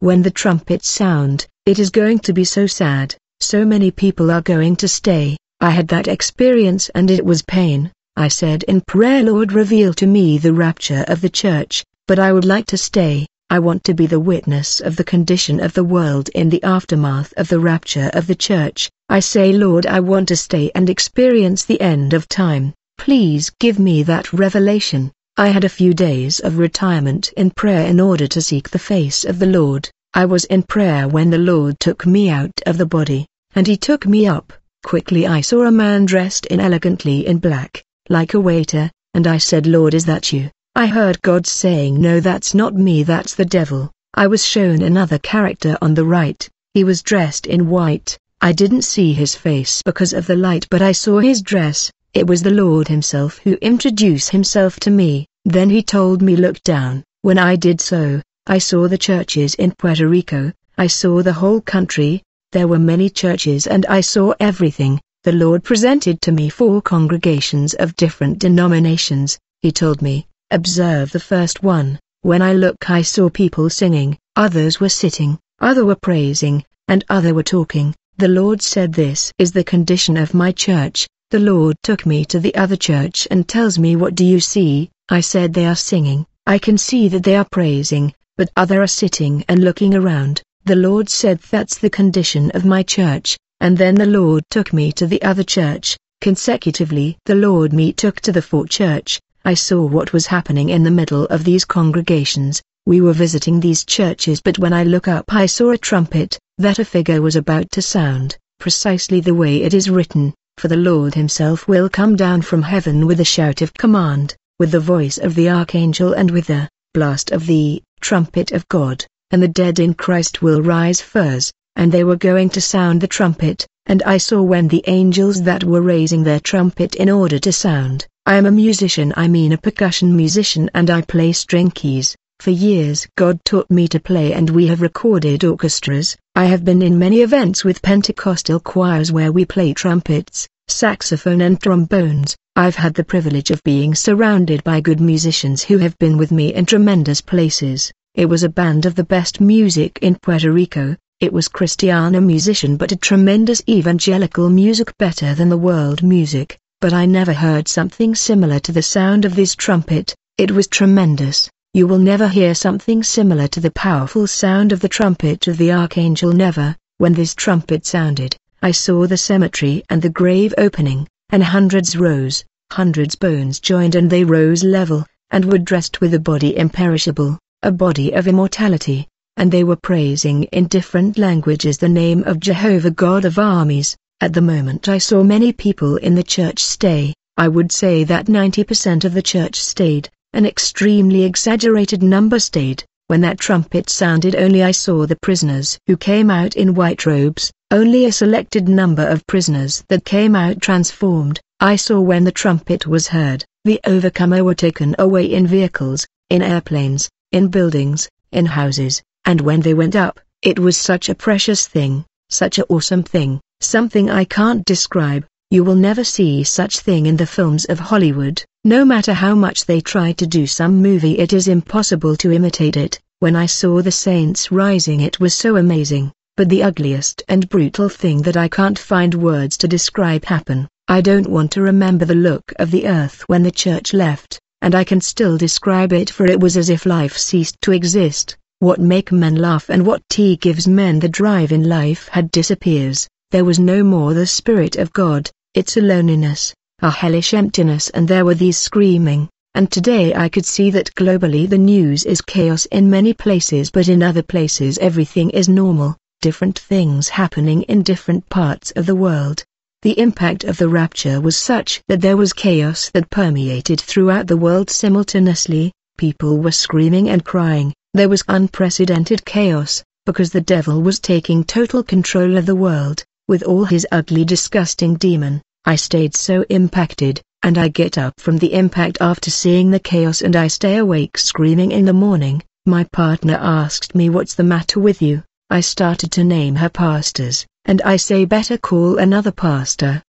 when the trumpets sound, it is going to be so sad, so many people are going to stay. I had that experience and it was pain. I said in prayer Lord reveal to me the rapture of the church, but I would like to stay. I want to be the witness of the condition of the world in the aftermath of the rapture of the church. I say Lord I want to stay and experience the end of time. Please give me that revelation. I had a few days of retirement in prayer in order to seek the face of the Lord. I was in prayer when the Lord took me out of the body, and he took me up. Quickly I saw a man dressed in elegantly in black, like a waiter, and I said Lord is that you? I heard God saying no that's not me that's the devil. I was shown another character on the right, he was dressed in white, I didn't see his face because of the light but I saw his dress, it was the Lord himself who introduced himself to me, then he told me look down, when I did so, I saw the churches in Puerto Rico, I saw the whole country, there were many churches and I saw everything, the Lord presented to me four congregations of different denominations, he told me, Observe the first one. When I look I saw people singing, others were sitting, other were praising, and other were talking. The Lord said this is the condition of my church. The Lord took me to the other church and tells me what do you see? I said they are singing, I can see that they are praising, but other are sitting and looking around. The Lord said that's the condition of my church, and then the Lord took me to the other church. Consecutively the Lord me took to the fourth church, I saw what was happening in the middle of these congregations, we were visiting these churches but when I look up I saw a trumpet, that a figure was about to sound, precisely the way it is written, for the Lord himself will come down from heaven with a shout of command, with the voice of the archangel and with the blast of the trumpet of God, and the dead in Christ will rise first, and they were going to sound the trumpet, and I saw when the angels that were raising their trumpet in order to sound, I am a musician I mean a percussion musician and I play string keys. For years God taught me to play and we have recorded orchestras. I have been in many events with Pentecostal choirs where we play trumpets, saxophone and trombones. I've had the privilege of being surrounded by good musicians who have been with me in tremendous places. It was a band of the best music in Puerto Rico. It was Cristiana musician but a tremendous evangelical music better than the world music but I never heard something similar to the sound of this trumpet, it was tremendous. You will never hear something similar to the powerful sound of the trumpet of the archangel never. When this trumpet sounded, I saw the cemetery and the grave opening, and hundreds rose, hundreds bones joined and they rose level, and were dressed with a body imperishable, a body of immortality, and they were praising in different languages the name of Jehovah God of armies. At the moment I saw many people in the church stay, I would say that 90% of the church stayed, an extremely exaggerated number stayed. When that trumpet sounded only I saw the prisoners who came out in white robes, only a selected number of prisoners that came out transformed. I saw when the trumpet was heard, the overcomer were taken away in vehicles, in airplanes, in buildings, in houses, and when they went up, it was such a precious thing, such a awesome thing. Something I can't describe, you will never see such thing in the films of Hollywood, no matter how much they try to do some movie it is impossible to imitate it. When I saw the saints rising it was so amazing, but the ugliest and brutal thing that I can't find words to describe happen. I don't want to remember the look of the earth when the church left, and I can still describe it for it was as if life ceased to exist. What make men laugh and what tea gives men the drive in life had disappears. There was no more the Spirit of God, it's a loneliness, a hellish emptiness and there were these screaming, and today I could see that globally the news is chaos in many places but in other places everything is normal, different things happening in different parts of the world. The impact of the rapture was such that there was chaos that permeated throughout the world simultaneously, people were screaming and crying, there was unprecedented chaos, because the devil was taking total control of the world with all his ugly disgusting demon, I stayed so impacted, and I get up from the impact after seeing the chaos and I stay awake screaming in the morning, my partner asked me what's the matter with you, I started to name her pastors, and I say better call another pastor,